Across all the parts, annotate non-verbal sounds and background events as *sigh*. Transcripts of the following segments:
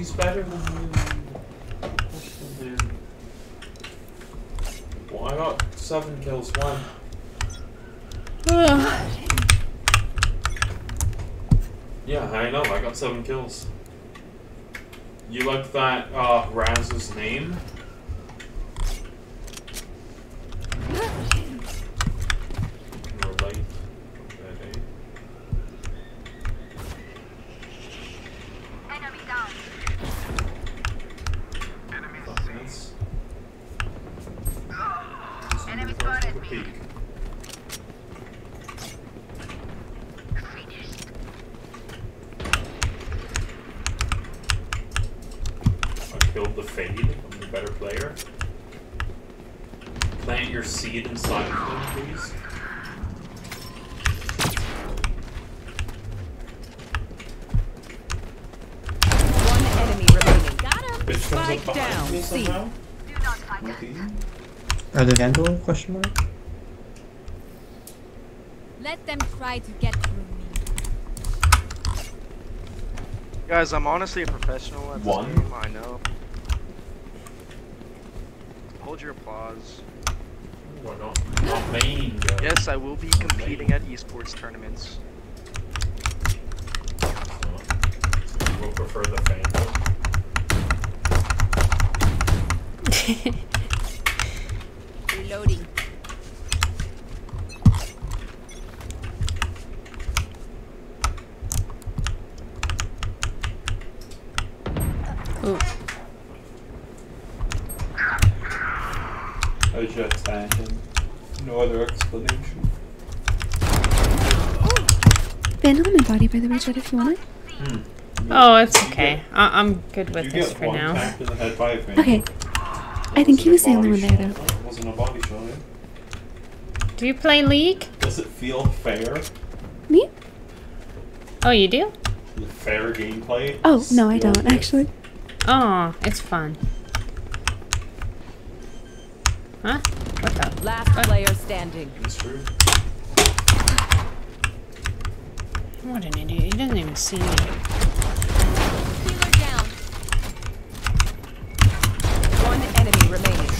he's better than man. Well, I got seven kills. One. Yeah, I know. I got seven kills. You like that uh, Raz's name? Can relate. Okay. Enemy down. Fuckness. Enemy spotted me. Finished. I killed the Fade. I'm the better player. Plant your seed inside of them, please. One enemy remaining. Got him. Bitch comes Spike up behind down. me somehow. Do not fight us. Are they Vandal? Question mark. Let them try to get through me. Guys, I'm honestly a professional at this One. game, I know. Hold your applause. Why not? Not main, guys. Yes, I will be competing at esports tournaments. You will prefer the Phantom. *laughs* Reloading. Ooh. A Jett Phantom. No other explanation. Vandal on my body, by the way, Jett, if you want it. Hmm. Oh, it's okay. I- I'm good You with this get for one now. tap in the head by. Okay. I think he was the only one there, though. It wasn't a body shot. eh? Do you play League? Does it feel fair? Me? Oh, you do? Fair gameplay? Oh, no, I don't, bit? actually. Oh, it's fun. Huh? What the? Last player standing. It's true. What an idiot. He doesn't even see me. Healer down. One enemy remaining.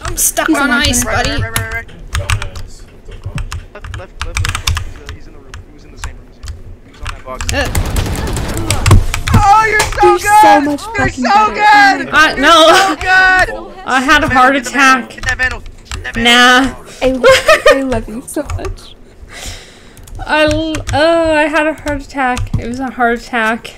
I'm stuck He's on ice, right? buddy. Right, right, right, right. Dumbass. What the fuck? Left, left, left, left. He's, uh, in the room. He was in the same room as. He was on that box. Uh, Oh, you're so You're good! so much you're fucking so better. good! I, no, So good! I had a heart attack. Get that vandal. Get that vandal. Nah. I love, I love you so much. *laughs* I, l- oh, I had a heart attack. It was a heart attack.